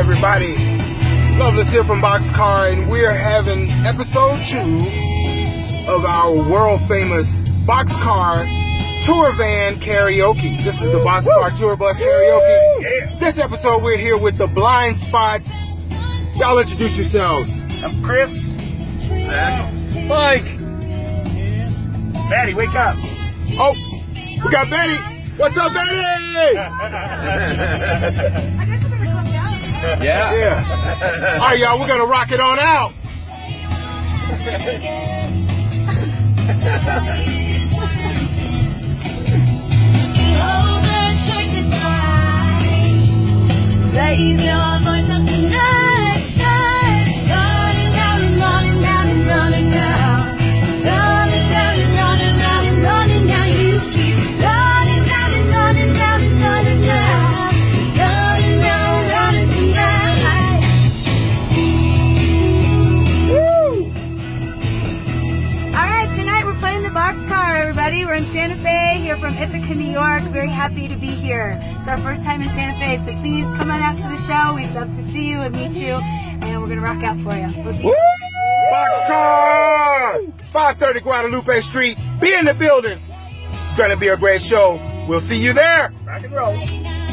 everybody. Loveless here from Boxcar, and we're having episode two of our world famous Boxcar Tour Van Karaoke. This is the Boxcar Tour Bus Karaoke. This episode, we're here with the Blind Spots. Y'all introduce yourselves. I'm Chris. Zach. Mike. Maddie, wake up. Oh, we got Betty. What's up, Betty? Yeah. Yeah. All right, y'all, we're gonna rock it on out. Raise your tonight we're the boxcar, everybody. We're in Santa Fe, here from Ithaca, New York. Very happy to be here. It's our first time in Santa Fe, so please come on out to the show. We'd love to see you and meet you, and we're gonna rock out for you. We'll you. Boxcar! 530 Guadalupe Street. Be in the building. It's gonna be a great show. We'll see you there. Rock and roll.